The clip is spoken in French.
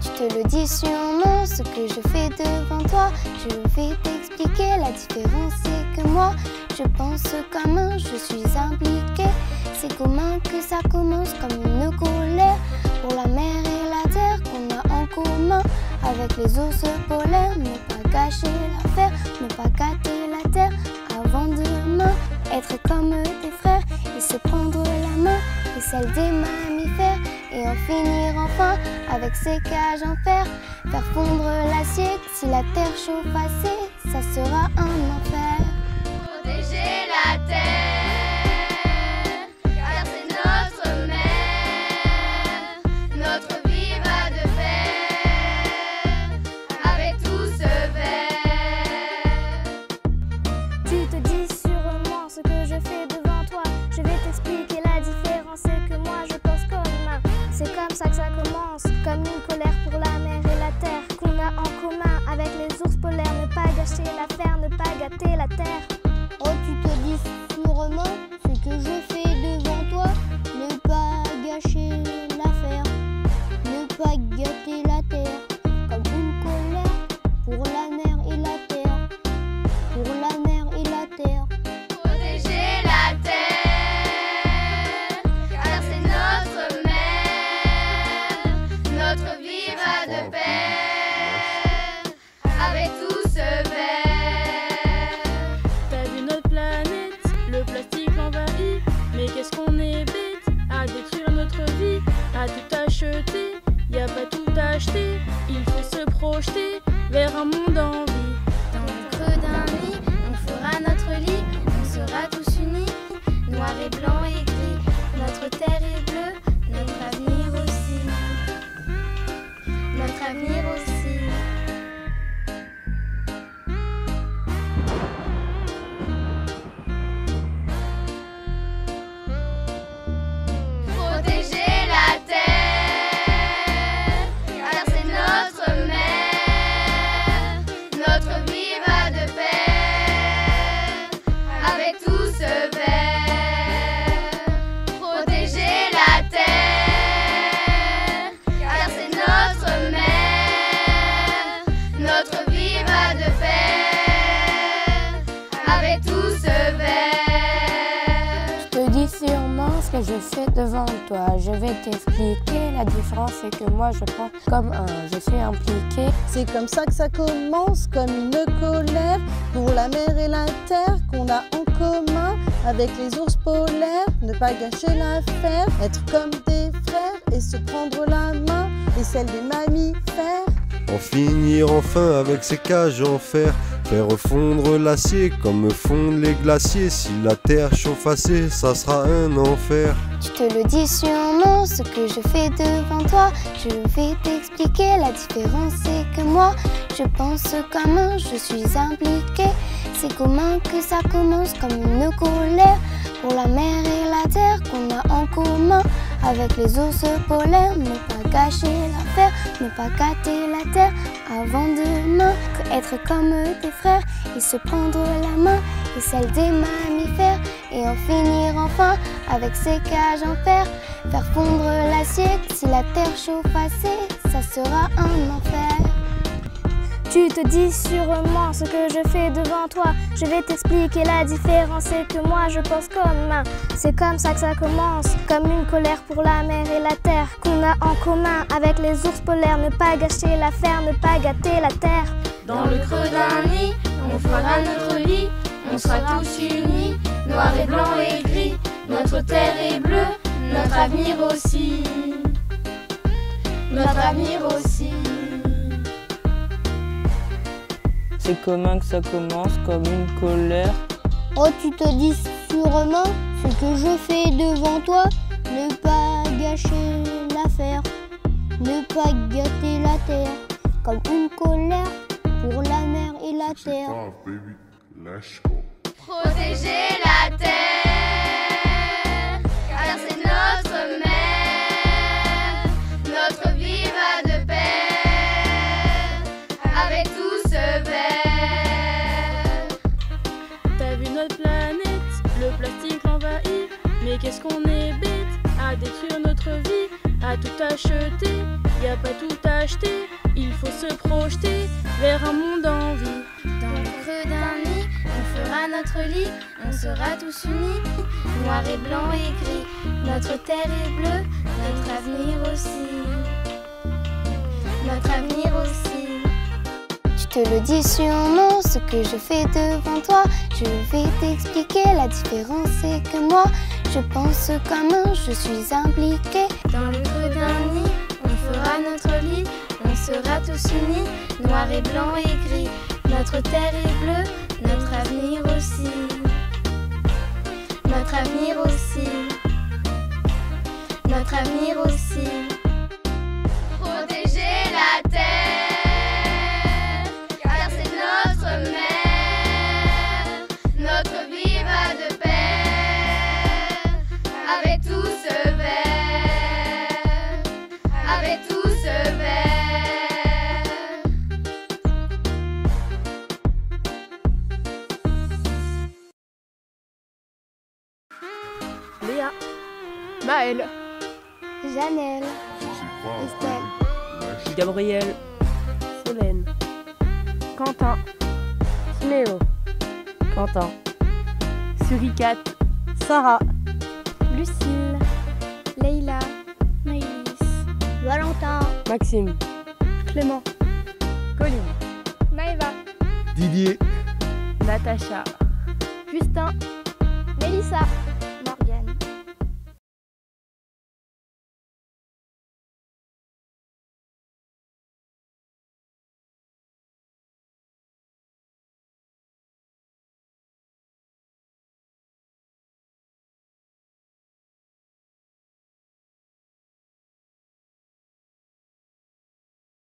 Je te le dis sûrement, ce que je fais devant toi. Je vais t'expliquer, la différence c'est que moi, je pense commun, je suis impliqué. C'est commun que ça commence comme une colère pour la mer et la terre qu'on a en commun. Avec les ours polaires, ne pas gâcher l'affaire, ne pas gâter la terre avant demain. Être comme tes frères et se prendre la main celle des mammifères et en finir enfin avec ces cages en fer. Faire fondre l'acier si la terre chauffe assez, ça sera un enfer. Sûrement je fais devant toi. Je vais t'expliquer. La différence, c'est que moi, je prends comme un. Je suis impliqué. C'est comme ça que ça commence, comme une colère pour la mer et la terre qu'on a en commun avec les ours polaires. Ne pas gâcher l'affaire, être comme des frères et se prendre la main et celle des mammifères. En finir enfin avec ces cages en fer, faire fondre l'acier comme fondent les glaciers. Si la terre chauffe assez, ça sera un enfer. Tu te le dis sûrement, ce que je fais devant toi. Je vais t'expliquer. La différence, c'est que moi, je pense commun, je suis impliqué. C'est commun que ça commence comme une colère pour la mer et la terre qu'on a en commun. Avec les ours polaires, gâcher l'affaire, ne pas gâter la terre avant demain. Être comme tes frères et se prendre la main et celle des mammifères et en finir enfin avec ces cages en fer. Faire fondre l'acier si la terre chauffe assez, ça sera un enfer. Tu te dis sûrement ce que je fais devant toi. Je vais t'expliquer la différence, c'est que moi je pense comme un. C'est comme ça que ça commence, comme une colère pour la mer et la terre qu'on a en commun avec les ours polaires. Ne pas gâcher l'affaire, ne pas gâter la terre. Dans le creux d'un nid, on fera notre lit, on sera tous unis, noir et blanc et gris. Notre terre est bleue, notre avenir aussi. Notre avenir aussi. C'est commun que ça commence comme une colère. Oh, tu te dis sûrement ce que je fais devant toi. Ne pas gâcher l'affaire, ne pas gâter la terre. Comme une colère pour la mer et la terre. Protéger la terre, tout acheter. Y a pas tout acheter, il faut se projeter vers un monde en vie. Dans le creux d'un nid, on fera notre lit, on sera tous unis, noir et blanc et gris. Notre terre est bleue, notre avenir aussi. Notre avenir aussi. Je te le dis sûrement, ce que je fais devant toi. Je vais t'expliquer, la différence c'est que moi, je pense comme un, je suis impliqué. Dans le notre lit, on sera tous unis, noir et blanc et gris. Notre terre est bleue, notre avenir aussi. Notre avenir aussi. Notre avenir aussi. Léa, Maëlle, Janelle, Estelle, Gabriel, Solène, Quentin, Siméo, Quentin, Suricat, Sarah, Lucille, Leïla, Maïlis, Valentin, Maxime, Clément, Colline, Maëva, Didier, Natacha, Justin, Mélissa,